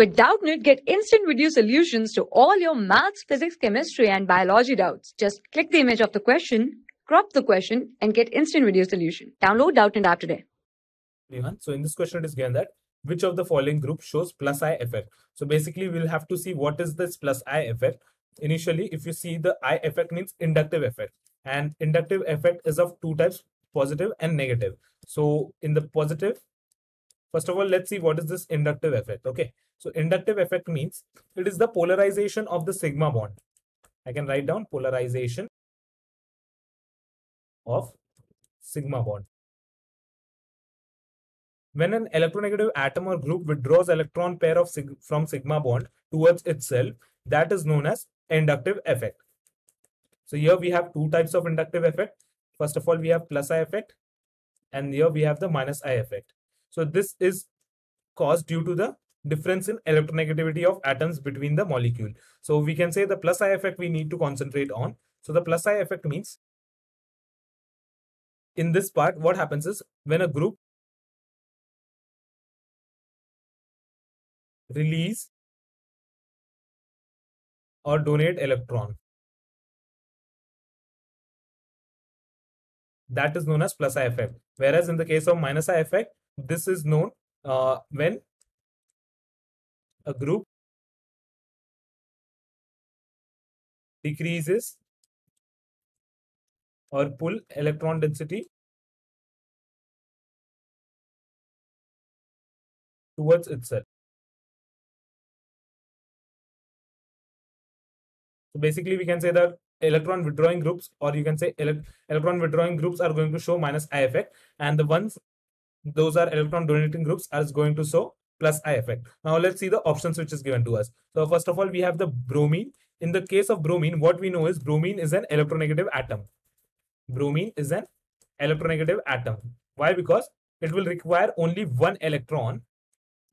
With Doubtnut, get instant video solutions to all your maths, physics, chemistry, and biology doubts. Just click the image of the question, crop the question, and get instant video solution. Download Doubtnut app today. So in this question it is given that which of the following group shows plus I effect. So basically we'll have to see what is this plus I effect. Initially, if you see the I effect means inductive effect and inductive effect is of two types, positive and negative. So in the positive, first of all, let's see what is this inductive effect. Okay. So inductive effect means it is the polarization of the sigma bond. I can write down polarization of sigma bond. When an electronegative atom or group withdraws electron pair of sig from sigma bond towards itself, that is known as inductive effect. So here we have two types of inductive effect. First of all, we have plus I effect and here we have the minus I effect. So this is caused due to the difference in electronegativity of atoms between the molecule. So we can say the plus I effect we need to concentrate on. So the plus I effect means in this part, what happens is when a group release or donate electron. That is known as plus I effect. Whereas in the case of minus I effect, this is known uh, when a group decreases or pull electron density towards itself. So basically we can say that electron withdrawing groups or you can say ele electron withdrawing groups are going to show minus I effect and the ones those are electron donating groups are going to show plus I effect. Now let's see the options which is given to us. So first of all we have the bromine. In the case of bromine what we know is bromine is an electronegative atom. Bromine is an electronegative atom. Why? Because it will require only one electron.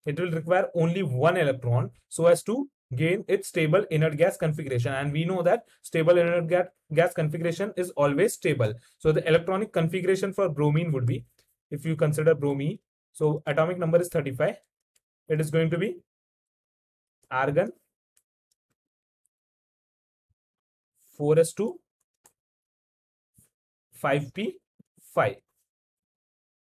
It will require only one electron so as to gain its stable inert gas configuration and we know that stable inert ga gas configuration is always stable so the electronic configuration for bromine would be if you consider bromine so atomic number is 35 it is going to be argon 4s2 5p 5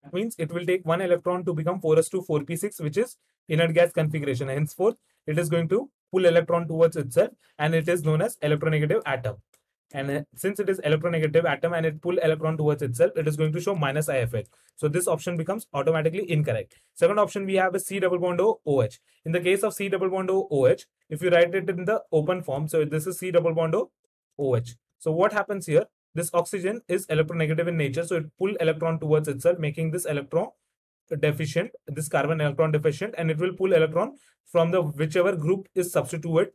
that means it will take one electron to become 4s2 4p6 which is inert gas configuration henceforth it is going to pull electron towards itself and it is known as electronegative atom. And since it is electronegative atom and it pull electron towards itself, it is going to show minus I effect. So this option becomes automatically incorrect. Second option we have is C double bond O OH. In the case of C double bond O OH, if you write it in the open form, so this is C double bond O OH. So what happens here? This oxygen is electronegative in nature, so it pull electron towards itself, making this electron deficient, this carbon electron deficient, and it will pull electron from the whichever group is substituted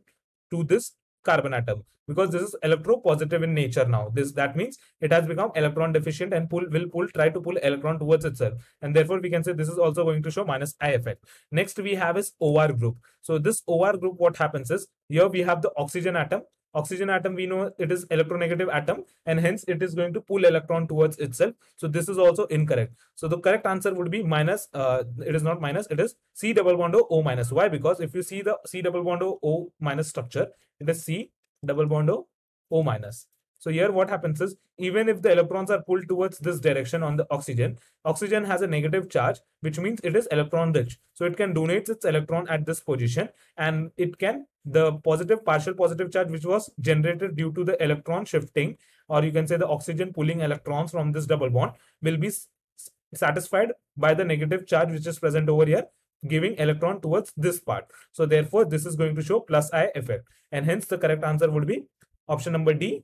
to this carbon atom. Because this is electropositive in nature now. This that means it has become electron deficient and pull will pull try to pull electron towards itself. And therefore we can say this is also going to show minus i effect. Next we have is or group. So this or group what happens is here we have the oxygen atom oxygen atom we know it is electronegative atom and hence it is going to pull electron towards itself. So this is also incorrect. So the correct answer would be minus uh, it is not minus it is c double bond o, o minus. Why? Because if you see the c double bond o, o minus structure it is c double bond o, o minus so here what happens is even if the electrons are pulled towards this direction on the oxygen, oxygen has a negative charge, which means it is electron rich. So it can donate its electron at this position and it can the positive partial positive charge which was generated due to the electron shifting or you can say the oxygen pulling electrons from this double bond will be satisfied by the negative charge which is present over here giving electron towards this part. So therefore this is going to show plus I effect and hence the correct answer would be option number D